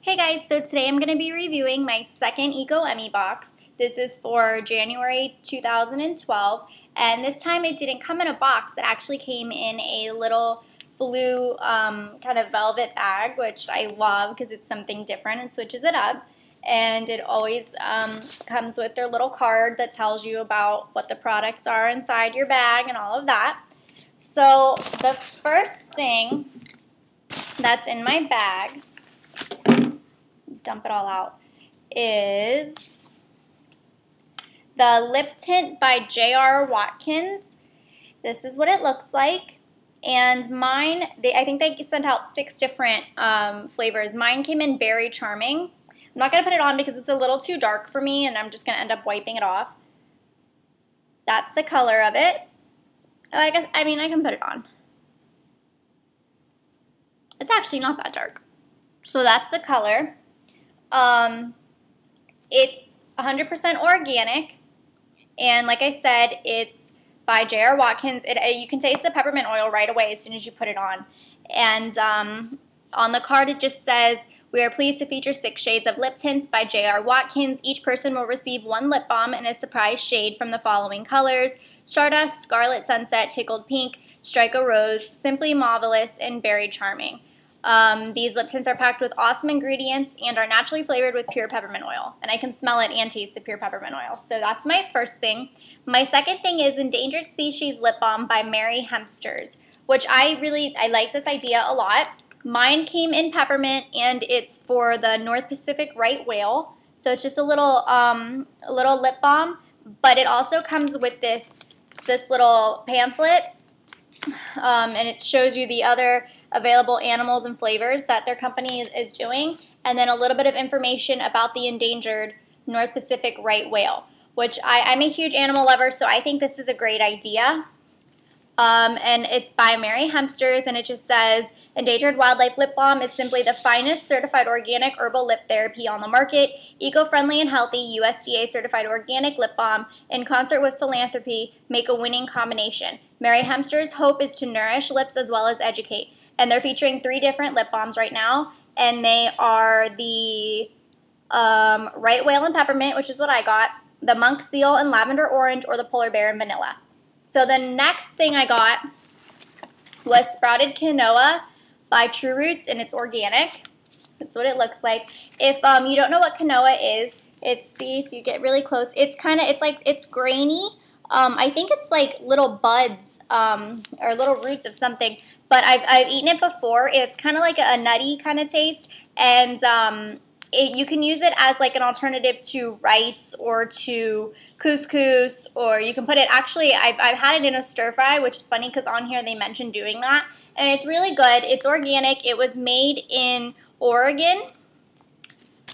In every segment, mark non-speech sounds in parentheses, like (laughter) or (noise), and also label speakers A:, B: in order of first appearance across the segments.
A: Hey guys, so today I'm going to be reviewing my second Eco Emi box. This is for January 2012, and this time it didn't come in a box. It actually came in a little blue um, kind of velvet bag, which I love because it's something different and switches it up. And it always um, comes with their little card that tells you about what the products are inside your bag and all of that. So the first thing that's in my bag dump it all out, is the Lip Tint by J.R. Watkins. This is what it looks like. And mine, they, I think they sent out six different um, flavors. Mine came in Berry Charming. I'm not going to put it on because it's a little too dark for me and I'm just going to end up wiping it off. That's the color of it. Oh, I guess, I mean, I can put it on. It's actually not that dark. So that's the color. Um, it's 100% organic, and like I said, it's by J.R. Watkins. It, you can taste the peppermint oil right away as soon as you put it on. And um, on the card, it just says, we are pleased to feature six shades of lip tints by J.R. Watkins. Each person will receive one lip balm and a surprise shade from the following colors Stardust, Scarlet Sunset, Tickled Pink, Strike a Rose, Simply Marvelous, and Berry Charming. Um, these lip tints are packed with awesome ingredients and are naturally flavored with pure peppermint oil. And I can smell it and taste the pure peppermint oil. So that's my first thing. My second thing is Endangered Species Lip Balm by Merry Hempsters, which I really, I like this idea a lot. Mine came in peppermint and it's for the North Pacific right whale. So it's just a little, um, a little lip balm, but it also comes with this, this little pamphlet um, and it shows you the other available animals and flavors that their company is, doing, and then a little bit of information about the endangered North Pacific right whale, which I, I'm a huge animal lover, so I think this is a great idea. Um, and it's by Merry Hempsters, and it just says Endangered Wildlife Lip Balm is simply the finest certified organic herbal lip therapy on the market. Eco friendly and healthy USDA certified organic lip balm in concert with philanthropy make a winning combination. Merry Hempster's hope is to nourish lips as well as educate. And they're featuring three different lip balms right now, and they are the um, Right Whale and Peppermint, which is what I got, the Monk Seal and Lavender Orange, or the Polar Bear and Vanilla. So the next thing I got was Sprouted Quinoa by Tru Roots, and it's organic. That's what it looks like. If um, you don't know what quinoa is, it's, see if you get really close, it's kind of, it's like, it's grainy. Um, I think it's like little buds um, or little roots of something, but I've, I've eaten it before. It's kind of like a, nutty kind of taste, and um, it, you can use it as like an alternative to rice or to couscous, or you can put it, actually, I've, I've had it in a stir fry, which is funny because on here they mentioned doing that, and it's really good. It's organic. It was made in Oregon,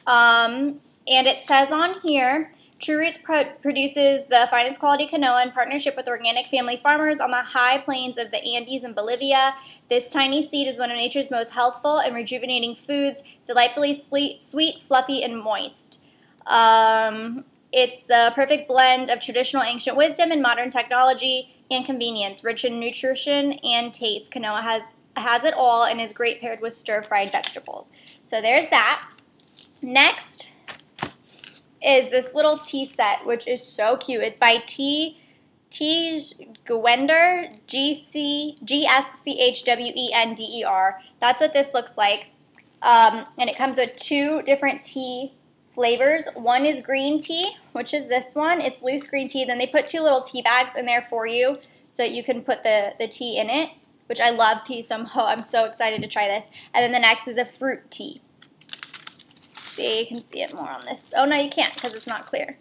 A: um, and it says on here, Tru Roots pro produces the finest quality quinoa in partnership with organic family farmers on the high plains of the Andes in Bolivia. This tiny seed is one of nature's most healthful and rejuvenating foods, delightfully sweet, sweet fluffy, and moist. Um, it's the perfect blend of traditional ancient wisdom and modern technology and convenience, rich in nutrition and taste. Quinoa has has it all and is great paired with stir-fried vegetables. So there's that. Next is this little tea set, which is so cute. It's by T. T. Gwender, G C G S C H W E N D E R. That's what this looks like. Um, and it comes with two different tea flavors. One is green tea, which is this one. It's loose green tea. Then they put two little tea bags in there for you so that you can put the, the tea in it, which I love tea, so I'm, oh, I'm so excited to try this. And then the next is a fruit tea see, you can see it more on this. Oh, no, you can't because it's not clear.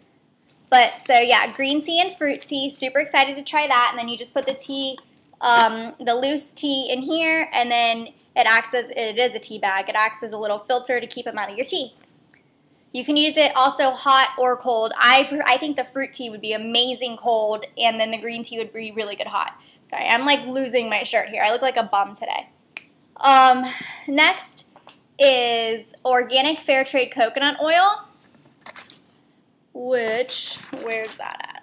A: But, so yeah, green tea and fruit tea. Super excited to try that. And then you just put the tea, um, the loose tea in here, and then it acts as, it is a tea bag. It acts as a little filter to keep them out of your tea. You can use it also hot or cold. I, I think the fruit tea would be amazing cold, and then the green tea would be really good hot. Sorry, I'm like losing my shirt here. I look like a bum today. Um, next, is organic fair trade coconut oil, which, where's that at?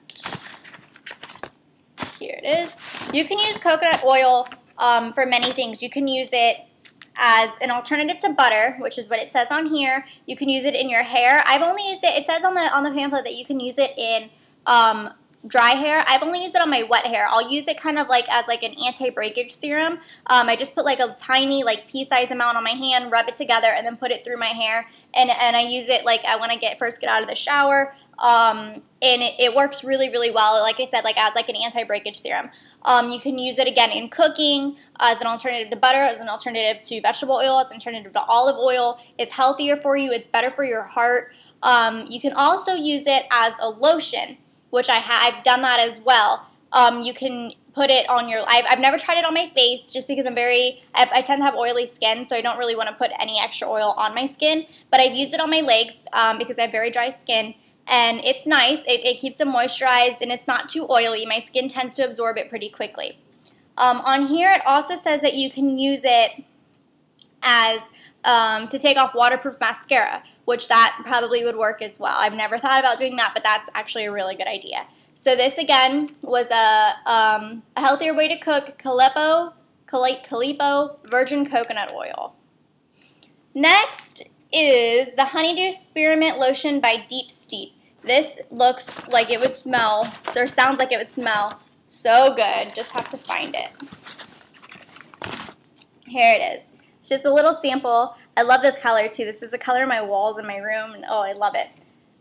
A: Here it is. You can use coconut oil um, for many things. You can use it as an alternative to butter, which is what it says on here. You can use it in your hair. I've only used it, it says on the on the pamphlet that you can use it in um, dry hair. I've only used it on my wet hair. I'll use it kind of like as like an anti-breakage serum. Um, I just put like a tiny like pea-size amount on my hand, rub it together, and then put it through my hair. And, and I use it like when I get first get out of the shower. Um, and it, it, works really, really well. Like I said, like as like an anti-breakage serum. Um, you can use it again in cooking as an alternative to butter, as an alternative to vegetable oil, as an alternative to olive oil. It's healthier for you. It's better for your heart. Um, you can also use it as a lotion which I have I've done that as well. Um, you can put it on your. I've, I've never tried it on my face just because I'm very. I, I, tend to have oily skin, so I don't really want to put any extra oil on my skin. But I've used it on my legs um, because I have very dry skin, and it's nice. It, it, keeps them moisturized, and it's not too oily. My skin tends to absorb it pretty quickly. Um, on here, it also says that you can use it as um, to take off waterproof mascara, which that probably would work as well. I've never thought about doing that, but that's actually a really good idea. So this again was a, um, a healthier way to cook Kelapo, Kelapo virgin coconut oil. Next is the Honeydew Spearmint Lotion by Deep Steep. This looks like it would smell, or sounds like it would smell so good. Just have to find it. Here it is. It's just a little sample. I love this color too. This is the color of my walls in my room. And, oh, I love it.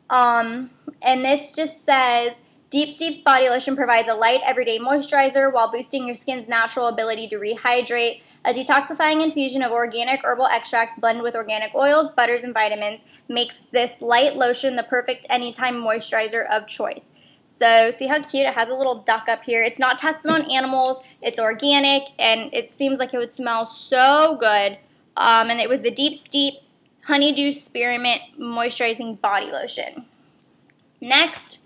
A: Um, and this just says, Deep Steep's body lotion provides a light everyday moisturizer while boosting your skin's natural ability to rehydrate. A detoxifying infusion of organic herbal extracts blended with organic oils, butters, and vitamins makes this light lotion the perfect anytime moisturizer of choice. So see how cute? It has a little duck up here. It's not tested on animals. It's organic, and it seems like it would smell so good. Um, and it was the Deep Steep Honeydew Spearmint Moisturizing Body Lotion. Next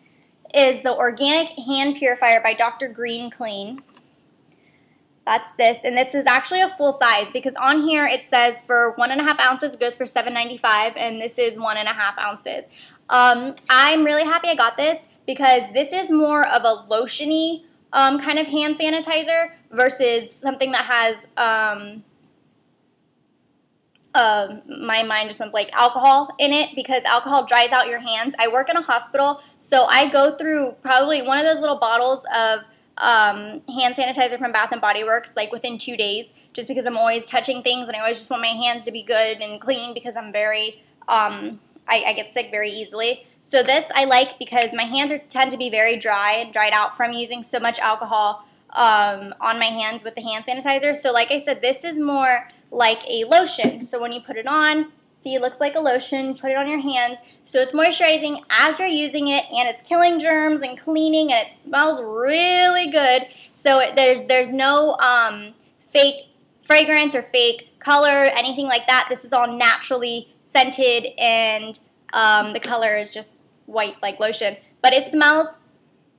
A: is the Organic Hand Purifier by Dr. Green Clean. That's this, and this is actually a full size because on here it says for one and a half ounces it goes for $7.95, and this is one and a half ounces. Um, I'm really happy I got this because this is more of a lotiony um, kind of hand sanitizer versus something that has um, uh, my mind just went blank alcohol in it because alcohol dries out your hands. I work in a hospital, so I go through probably one of those little bottles of um, hand sanitizer from Bath and Body Works like within two days, just because I'm always touching things and I always just want my hands to be good and clean because I'm very um, I, I get sick very easily. So this I like because my hands are, tend to be very dry and dried out from using so much alcohol um, on my hands with the hand sanitizer. So like I said, this is more like a lotion. So when you put it on, see it looks like a lotion, put it on your hands. So it's moisturizing as you're using it and it's killing germs and cleaning and it smells really good. So it, there's, there's no um, fake fragrance or fake color, anything like that. This is all naturally scented and um, the color is just white like lotion. But it smells,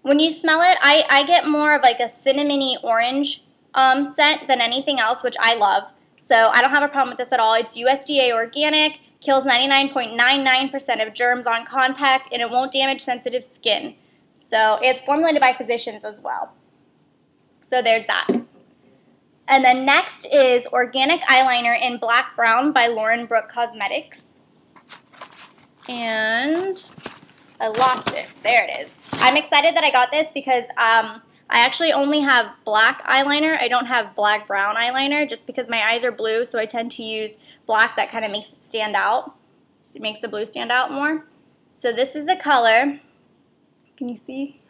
A: when you smell it, I, I get more of like a cinnamony orange um, scent than anything else, which I love. So I don't have a problem with this at all. It's USDA organic, kills 99.99% of germs on contact, and it won't damage sensitive skin. So it's formulated by physicians as well. So there's that. And then next is Organic Eyeliner in Black Brown by Lauren Brooke Cosmetics. And I lost it. There it is. I'm excited that I got this because um, I actually only have black eyeliner. I don't have black brown eyeliner just because my eyes are blue, so I tend to use black that kind of makes it stand out. It makes the blue stand out more. So this is the color. Can you see?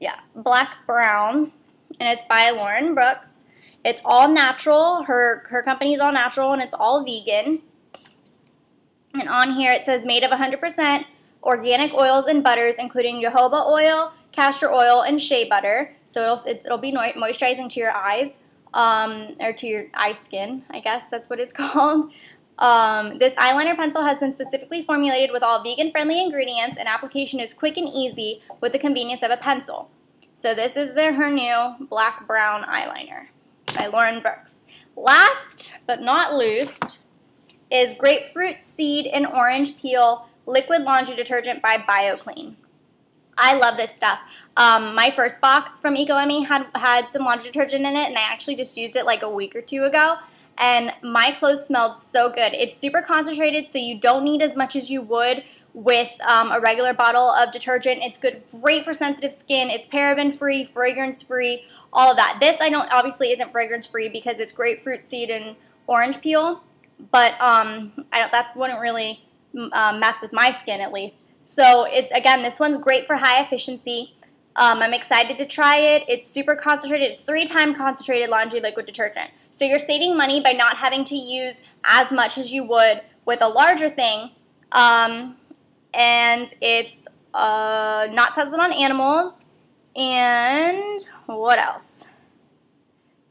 A: Yeah, black brown. And it's by Lauren Brooks. It's all natural. Her her company is all natural and it's all vegan. And on here it says made of 100% organic oils and butters, including jojoba oil, castor oil, and shea butter. So it'll it'll be moisturizing to your eyes, um, or to your eye skin. I guess that's what it's (laughs) called. Um, this eyeliner pencil has been specifically formulated with all vegan-friendly ingredients, and application is quick and easy with the convenience of a pencil. So this is their her new black brown eyeliner by Lauren Brooks. Last but not least is Grapefruit Seed and Orange Peel Liquid Laundry Detergent by Biokleen. I love this stuff. Um, my first box from EcoEmi had, had some laundry detergent in it, and I actually just used it like a week or two ago. and my clothes smelled so good. It's super concentrated, so you don't need as much as you would with um, a regular bottle of detergent. It's good, great for sensitive skin. It's paraben free, fragrance free, all of that. This I don't obviously isn't fragrance free because it's grapefruit seed and orange peel, but um, I don't that wouldn't really uh, mess with my skin at least. So it's again, this one's great for high efficiency. Um, I'm excited to try it. It's super concentrated. It's three time concentrated laundry liquid detergent. So you're saving money by not having to use as much as you would with a larger thing. Um, and it's uh, not tested on animals. And what else?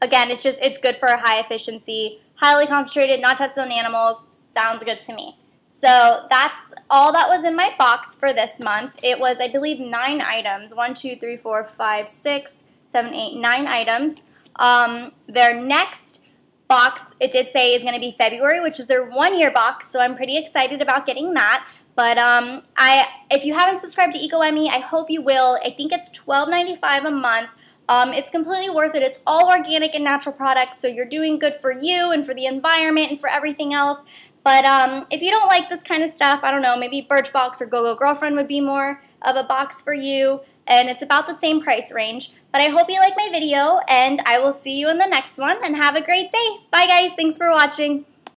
A: Again, it's just, it's good for a high efficiency, highly concentrated, not tested on animals. Sounds good to me. So that's all that was in my box for this month. It was, I believe, nine items. One, two, three, four, five, six, seven, eight, nine items. Um, their next box, it did say, is going to be February, which is their one-year box, so I'm pretty excited about getting that. But um, I, if you haven't subscribed to EcoEmi, I hope you will. I think it's $12.95 a month. Um, it's completely worth it. It's all organic and natural products, so you're doing good for you and for the environment and for everything else. But um, if you don't like this kind of stuff, I don't know, maybe Birchbox or GoGo Girlfriend would be more of a box for you. And it's about the same price range. But I hope you like my video, and I will see you in the next one, and have a great day. Bye, guys. Thanks for watching.